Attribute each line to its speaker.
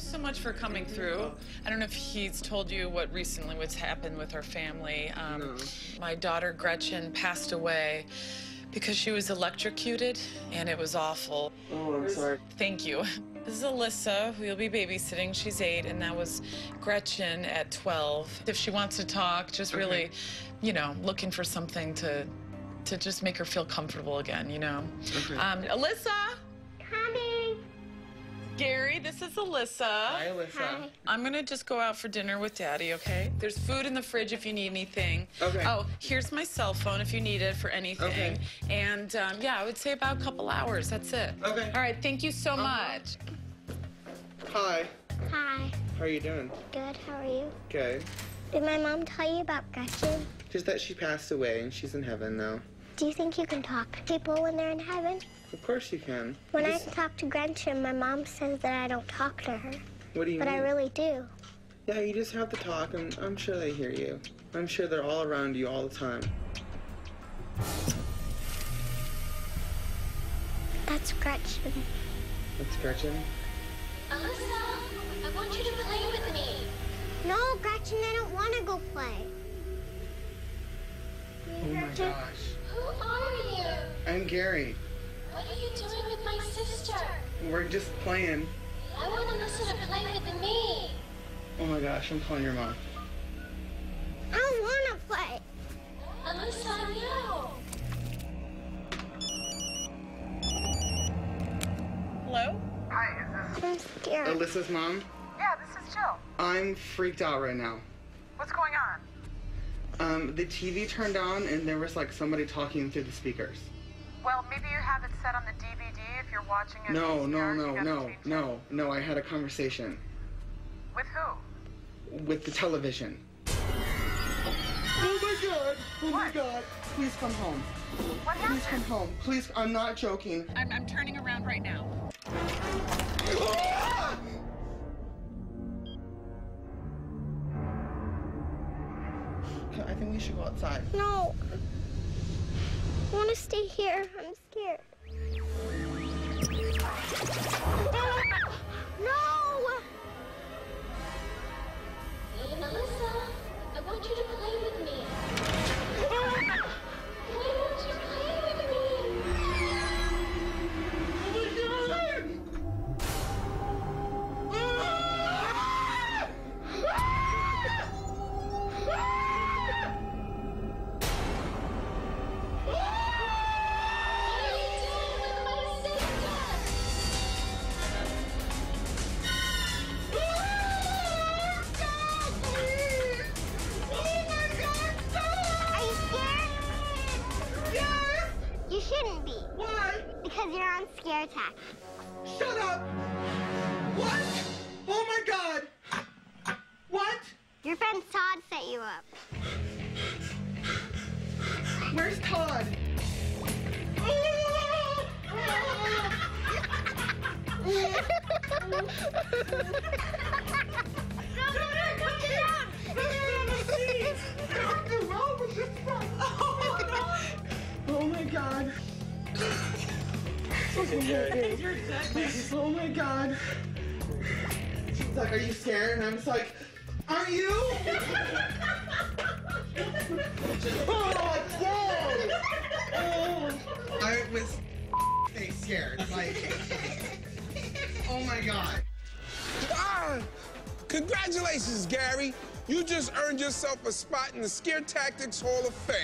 Speaker 1: you so much for coming through. I don't know if he's told you what recently what's happened with our family. Um,
Speaker 2: No.
Speaker 1: My daughter Gretchen passed away because she was electrocuted, and it was awful.
Speaker 2: Oh, I'm sorry.
Speaker 1: Thank you. This is Alyssa, who you'll be babysitting. She's eight, and that was Gretchen at 12. If she wants to talk, just really,
Speaker 2: Okay.
Speaker 1: you know, looking for something to, to just make her feel comfortable again, you know.
Speaker 2: Okay.
Speaker 1: Um, Alyssa, this is Alyssa.
Speaker 2: Hi, Alyssa.
Speaker 3: Hi.
Speaker 1: I'm gonna just go out for dinner with Daddy, okay? There's food in the fridge if you need anything.
Speaker 2: Okay.
Speaker 1: Oh, here's my cell phone if you need it for anything.
Speaker 2: Okay.
Speaker 1: And um, yeah, I would say about a couple hours. That's it.
Speaker 2: Okay.
Speaker 1: All right. Thank you so much.
Speaker 2: Hi.
Speaker 3: Hi.
Speaker 2: How are you doing?
Speaker 3: Good. How are you?
Speaker 2: Good.
Speaker 3: Did my mom tell you about Gretchen?
Speaker 2: Just that she passed away and she's in heaven now.
Speaker 3: Do you think you can talk to people when they're in heaven?
Speaker 2: Of course you can.
Speaker 3: When
Speaker 2: You
Speaker 3: I
Speaker 2: just-
Speaker 3: talk to Gretchen, my mom says that I don't talk to her,
Speaker 2: what do you
Speaker 3: but
Speaker 2: mean?
Speaker 3: But I really do.
Speaker 2: Yeah, you just have to talk, and I'm sure they hear you. I'm sure they're all around you all the time.
Speaker 3: That's Gretchen.
Speaker 2: That's Gretchen.
Speaker 4: Alyssa, I want you to play with me.
Speaker 3: No, Gretchen, I don't want to go play.
Speaker 2: Oh my gosh.
Speaker 4: Who are you?
Speaker 2: I'm Gary.
Speaker 4: What are you doing with my sister?
Speaker 2: We're just playing.
Speaker 4: I want Alyssa to play with me.
Speaker 2: Oh my gosh, I'm calling your mom.
Speaker 3: I don't want to play.
Speaker 4: Alyssa, no.
Speaker 1: Hello.
Speaker 5: Hi, is this?
Speaker 3: I'm scared.
Speaker 2: Alyssa's mom?
Speaker 5: Yeah, this is Jill.
Speaker 2: I'm freaked out right now.
Speaker 5: What's going on?
Speaker 2: Um, the TV turned on and there was like somebody talking through the speakers.
Speaker 5: Well, maybe you have it set on the DVD if you're watching it.
Speaker 2: No, no,
Speaker 5: VCR,
Speaker 2: no, no,
Speaker 5: it.
Speaker 2: no, no. I had a conversation
Speaker 5: With who?
Speaker 2: with the television. Oh my god! Oh my god! Please come home.
Speaker 5: What
Speaker 2: Please come home. Please, I'm not joking.
Speaker 1: I'm, I'm turning around right now.
Speaker 2: I think we should go outside.
Speaker 3: No. I want to stay here. I'm scared. Scare attack.
Speaker 2: Shut up! What? Oh my god! What?
Speaker 3: Your friend Todd set you up.
Speaker 2: Where's Todd? Oh Oh my god. She's like, are you scared? And I'm just like, aren't you? oh, whoa! Oh, I was scared. Like, oh my god.
Speaker 6: Ah, congratulations, Gary. You just earned yourself a spot in the Scare Tactics Hall of Fame.